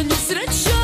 administrante chama.